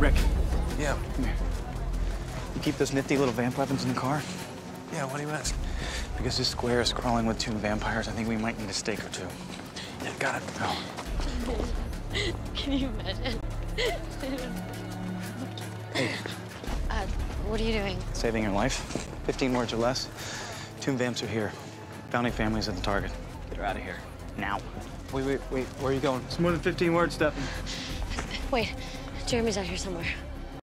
Rick, Yeah. come here. You keep those nifty little vamp weapons in the car? Yeah, what do you ask? Because this square is crawling with tomb vampires, I think we might need a stake or two. Yeah, got it. Oh. Can you imagine? hey. uh, what are you doing? Saving your life. 15 words or less. Tomb vamps are here. Founding families at the target. Get her out of here. Now. Wait, wait, wait. Where are you going? It's more than 15 words, Stefan. Wait, Jeremy's out here somewhere.